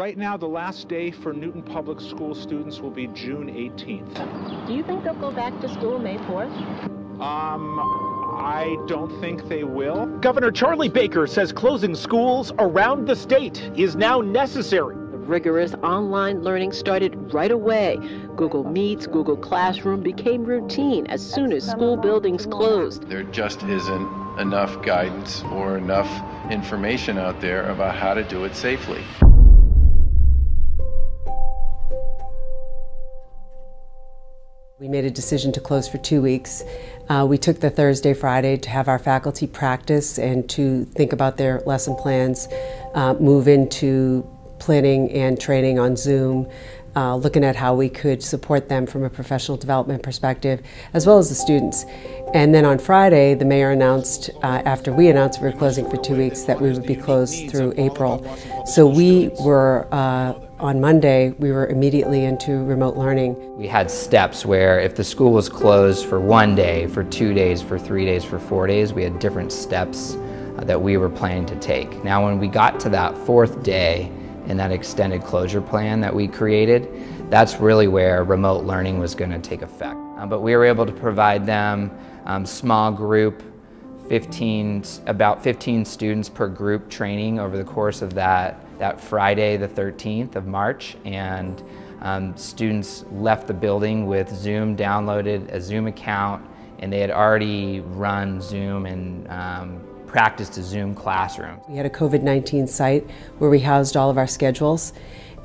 Right now, the last day for Newton Public School students will be June 18th. Do you think they'll go back to school May 4th? Um, I don't think they will. Governor Charlie Baker says closing schools around the state is now necessary. The rigorous online learning started right away. Google Meets, Google Classroom became routine as soon as school buildings closed. There just isn't enough guidance or enough information out there about how to do it safely. We made a decision to close for two weeks. Uh, we took the Thursday, Friday to have our faculty practice and to think about their lesson plans, uh, move into planning and training on Zoom, uh, looking at how we could support them from a professional development perspective, as well as the students. And then on Friday, the mayor announced, uh, after we announced we were closing for two weeks, that we would be closed through April. So we were uh, on Monday, we were immediately into remote learning. We had steps where if the school was closed for one day, for two days, for three days, for four days, we had different steps uh, that we were planning to take. Now when we got to that fourth day in that extended closure plan that we created, that's really where remote learning was going to take effect. Uh, but we were able to provide them um, small group 15, about 15 students per group training over the course of that, that Friday, the 13th of March. And um, students left the building with Zoom, downloaded a Zoom account, and they had already run Zoom and um, practiced a Zoom classroom. We had a COVID-19 site where we housed all of our schedules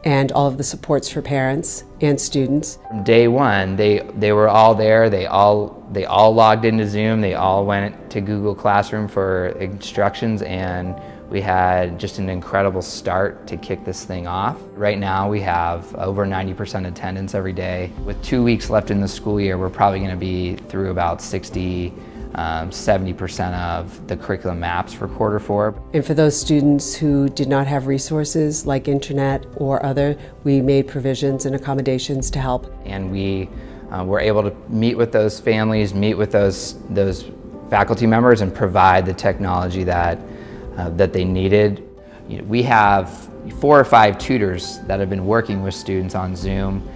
and all of the supports for parents and students. From day one, they, they were all there. They all, they all logged into Zoom. They all went to Google Classroom for instructions and we had just an incredible start to kick this thing off. Right now we have over 90% attendance every day. With two weeks left in the school year, we're probably going to be through about 60 um, 70% of the curriculum maps for quarter four. And for those students who did not have resources like internet or other, we made provisions and accommodations to help. And we uh, were able to meet with those families, meet with those, those faculty members and provide the technology that, uh, that they needed. You know, we have four or five tutors that have been working with students on Zoom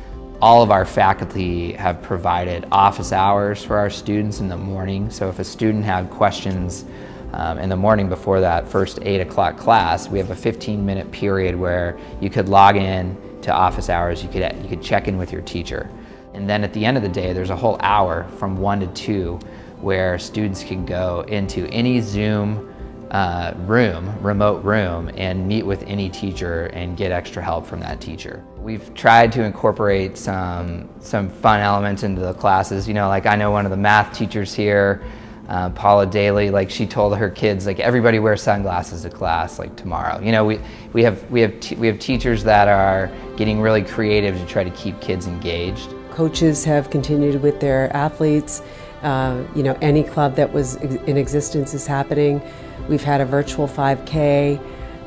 all of our faculty have provided office hours for our students in the morning. So if a student had questions um, in the morning before that first 8 o'clock class, we have a 15 minute period where you could log in to office hours, you could, you could check in with your teacher. And then at the end of the day, there's a whole hour from 1 to 2 where students can go into any Zoom uh, room, remote room, and meet with any teacher and get extra help from that teacher. We've tried to incorporate some, some fun elements into the classes. You know, like I know one of the math teachers here, uh, Paula Daly, like she told her kids, like everybody wear sunglasses to class, like tomorrow. You know, we, we have, we have, we have teachers that are getting really creative to try to keep kids engaged. Coaches have continued with their athletes. Uh, you know, any club that was in existence is happening. We've had a virtual 5K.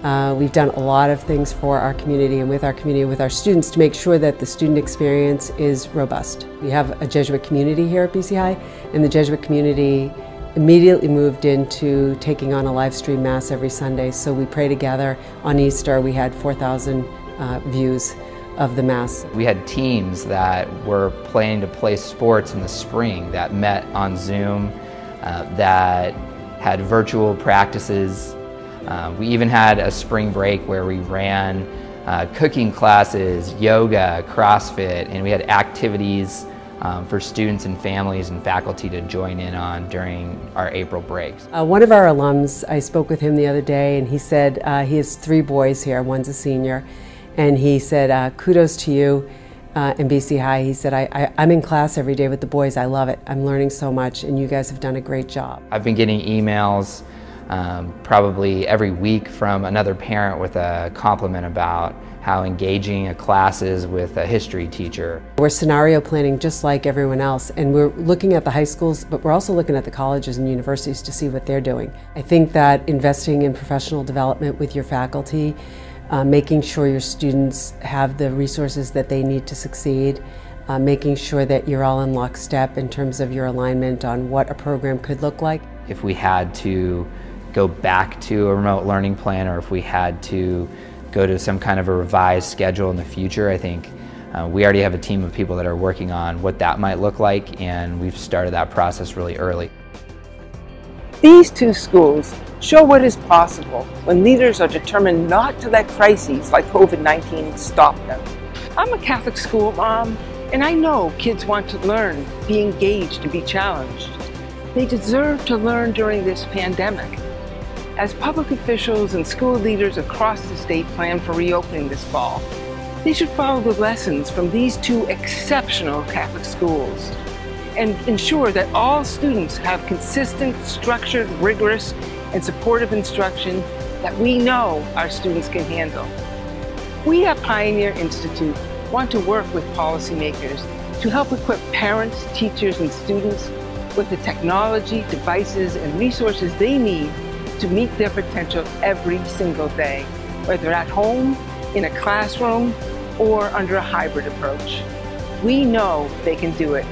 Uh, we've done a lot of things for our community and with our community, with our students, to make sure that the student experience is robust. We have a Jesuit community here at BC High, and the Jesuit community immediately moved into taking on a live stream Mass every Sunday. So we pray together. On Easter, we had 4,000 uh, views of the Mass. We had teams that were planning to play sports in the spring that met on Zoom, uh, that had virtual practices. Uh, we even had a spring break where we ran uh, cooking classes, yoga, CrossFit, and we had activities um, for students and families and faculty to join in on during our April breaks. Uh, one of our alums, I spoke with him the other day and he said uh, he has three boys here, one's a senior, and he said, uh, kudos to you uh, BC High. He said, I, am in class every day with the boys. I love it. I'm learning so much, and you guys have done a great job. I've been getting emails um, probably every week from another parent with a compliment about how engaging a class is with a history teacher. We're scenario planning just like everyone else, and we're looking at the high schools, but we're also looking at the colleges and universities to see what they're doing. I think that investing in professional development with your faculty uh, making sure your students have the resources that they need to succeed, uh, making sure that you're all in lockstep in terms of your alignment on what a program could look like. If we had to go back to a remote learning plan or if we had to go to some kind of a revised schedule in the future. I think uh, we already have a team of people that are working on what that might look like, and we've started that process really early. These two schools show what is possible when leaders are determined not to let crises like COVID-19 stop them. I'm a Catholic school mom, and I know kids want to learn, be engaged, and be challenged. They deserve to learn during this pandemic. As public officials and school leaders across the state plan for reopening this fall, they should follow the lessons from these two exceptional Catholic schools and ensure that all students have consistent, structured, rigorous, and supportive instruction that we know our students can handle. We at Pioneer Institute want to work with policymakers to help equip parents, teachers, and students with the technology, devices, and resources they need to meet their potential every single day, whether at home, in a classroom, or under a hybrid approach. We know they can do it.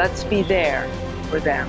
Let's be there for them.